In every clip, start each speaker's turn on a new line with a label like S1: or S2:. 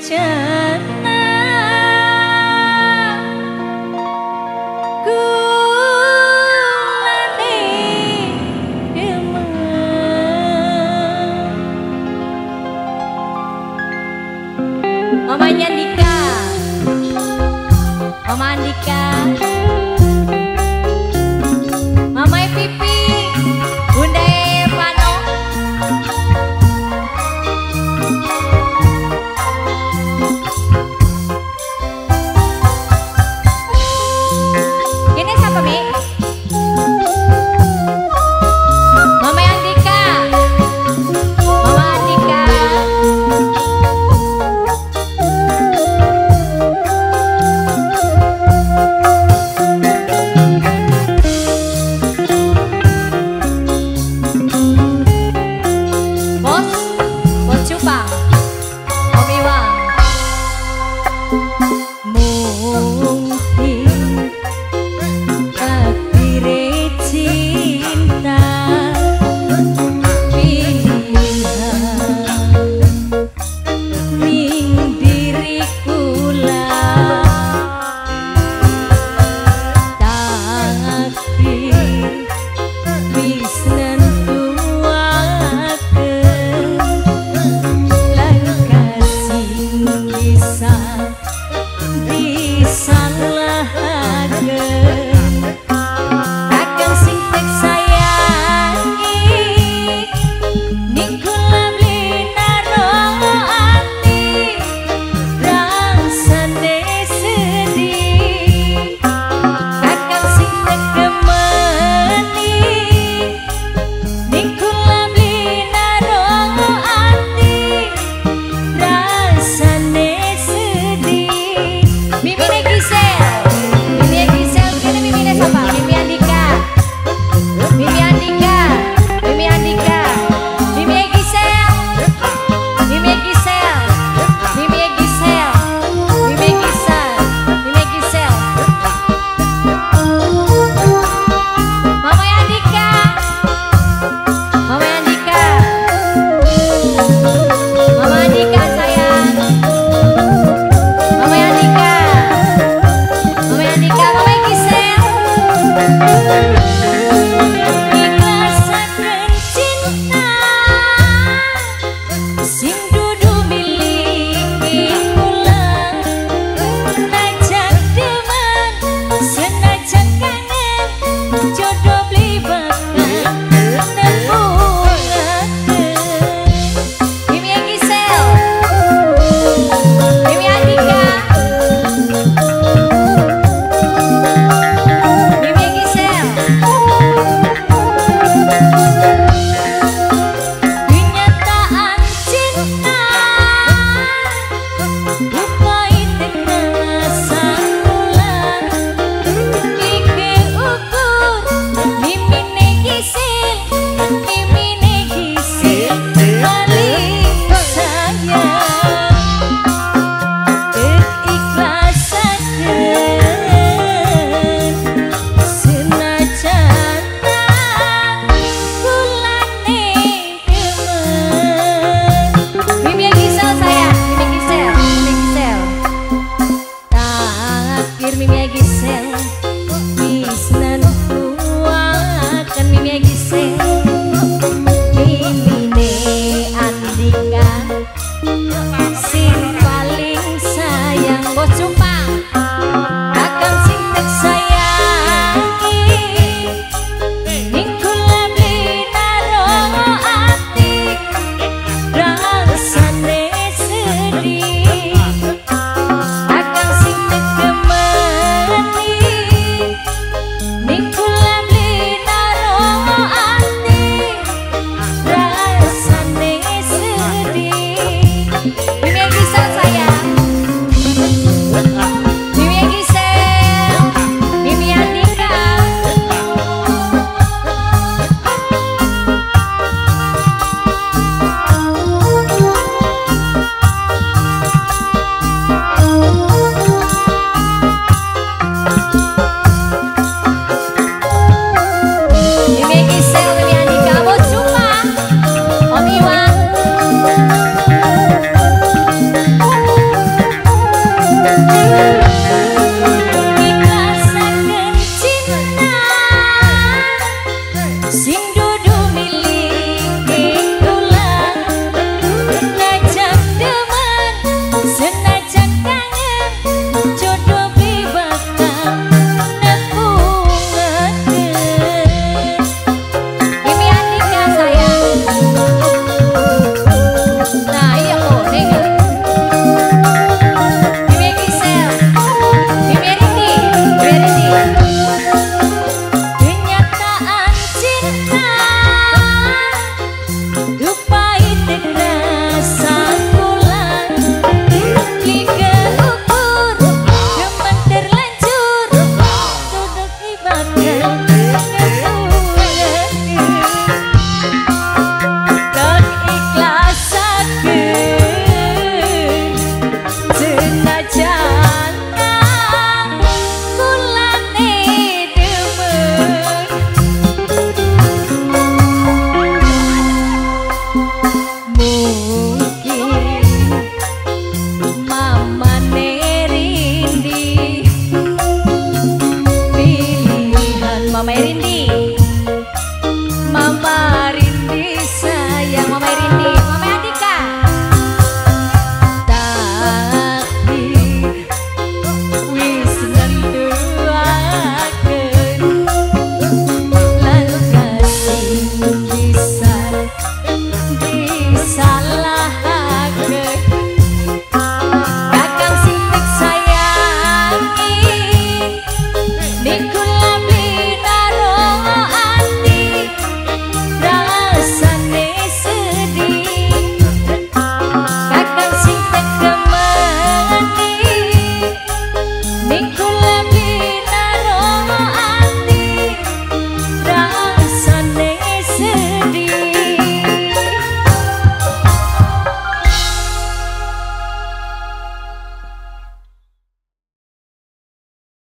S1: 家。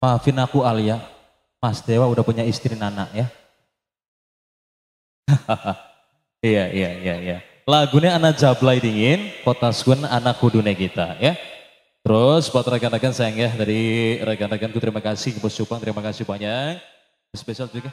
S2: Maafin aku Alia, Mas Dewa udah punya istri Nana ya. iya, iya, iya, iya. Lagunya anak Jablay Dingin, Kota Suen anak kudune kita ya. Terus buat rekan-rekan sayang ya dari rekan-rekanku terima kasih, Bos Cupang terima kasih banyak. Spesial juga